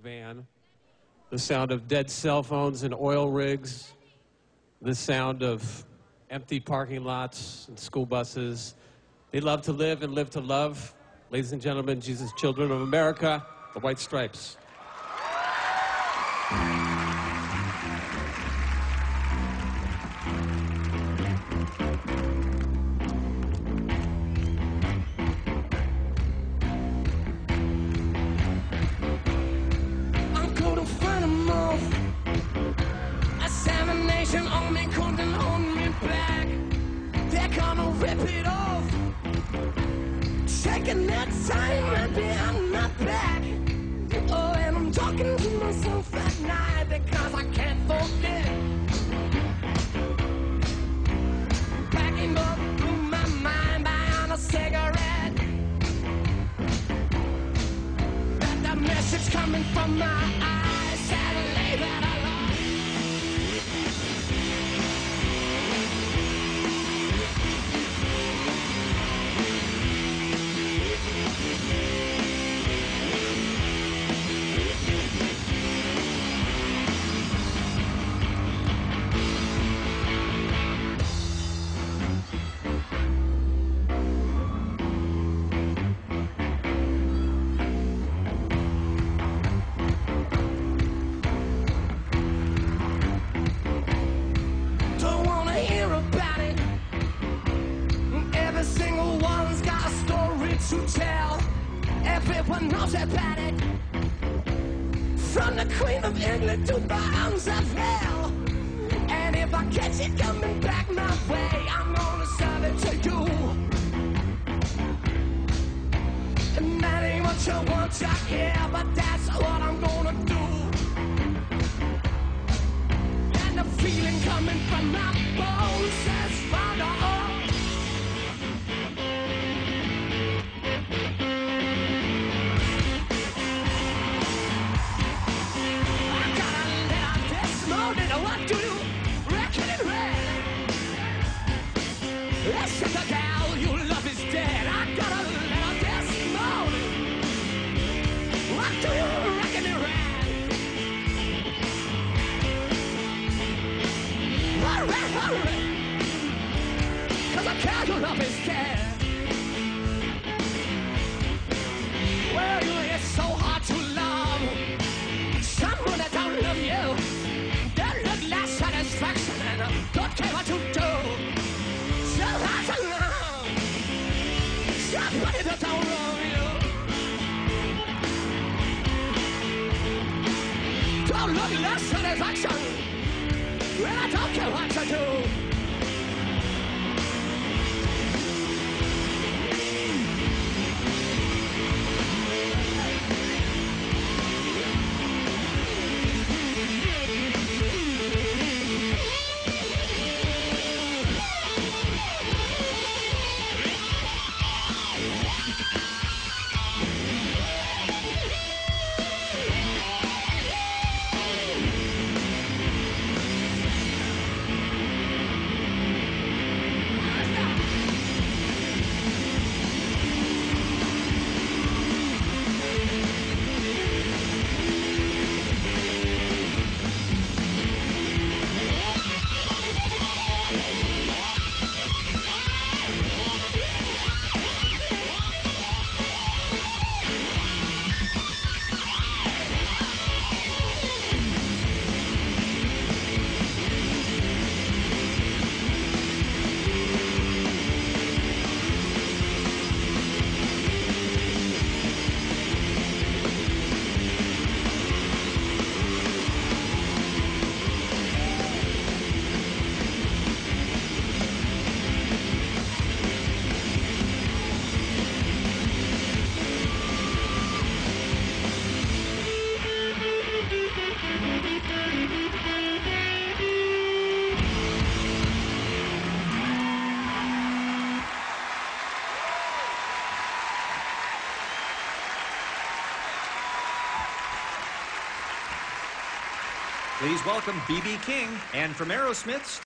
van, the sound of dead cell phones and oil rigs, the sound of empty parking lots and school buses. They love to live and live to love. Ladies and gentlemen, Jesus, children of America, the White Stripes. They're gonna rip it off. That time my er back. Oh, and I'm talking to myself at night because I can't forget. Backing up my mind, cigarette. That the message coming from my to tell. Everyone knows about it. From the Queen of England to the of hell. And if I catch it coming back my way, I'm gonna serve it to you. And that ain't what you want to hear, but that's what I'm gonna do. And the feeling coming from my bones Cause I can't love is dead don't love you? Don't look like I don't care what you. do Please welcome B.B. King and from Aerosmith,